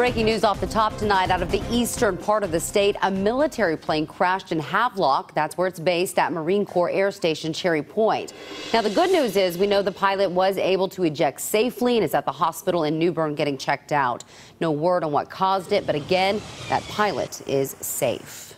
Breaking news off the top tonight out of the eastern part of the state. A military plane crashed in Havelock. That's where it's based at Marine Corps Air Station Cherry Point. Now, the good news is we know the pilot was able to eject safely and is at the hospital in New Bern getting checked out. No word on what caused it, but again, that pilot is safe.